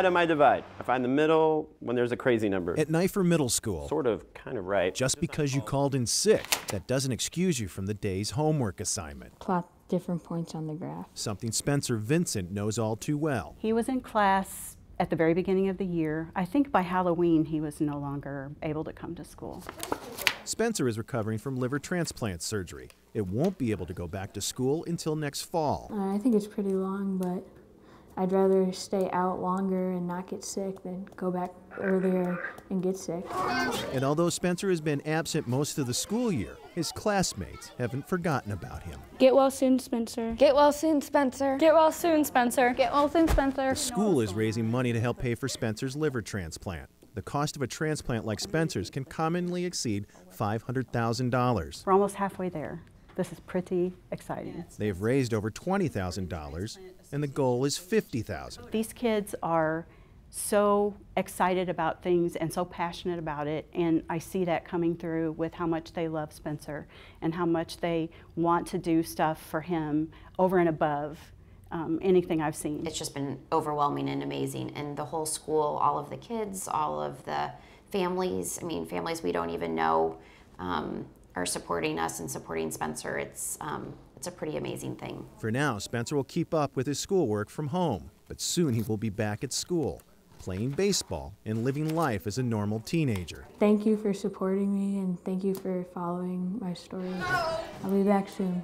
add and I divide. I find the middle when there's a crazy number. At Knifer Middle School, sort of, kind of right. just because you called in sick, that doesn't excuse you from the day's homework assignment. Plot different points on the graph. Something Spencer Vincent knows all too well. He was in class at the very beginning of the year. I think by Halloween he was no longer able to come to school. Spencer is recovering from liver transplant surgery. It won't be able to go back to school until next fall. Uh, I think it's pretty long, but I'd rather stay out longer and not get sick than go back earlier and get sick. And although Spencer has been absent most of the school year, his classmates haven't forgotten about him. Get well soon, Spencer. Get well soon, Spencer. Get well soon, Spencer. Get well soon, Spencer. The school is raising money to help pay for Spencer's liver transplant. The cost of a transplant like Spencer's can commonly exceed $500,000. We're almost halfway there. This is pretty exciting. They have raised over $20,000 and the goal is 50,000. These kids are so excited about things and so passionate about it and I see that coming through with how much they love Spencer and how much they want to do stuff for him over and above um, anything I've seen. It's just been overwhelming and amazing. And the whole school, all of the kids, all of the families, I mean, families we don't even know um, are supporting us and supporting Spencer. It's, um, it's a pretty amazing thing. For now, Spencer will keep up with his schoolwork from home, but soon he will be back at school, playing baseball and living life as a normal teenager. Thank you for supporting me and thank you for following my story. I'll be back soon.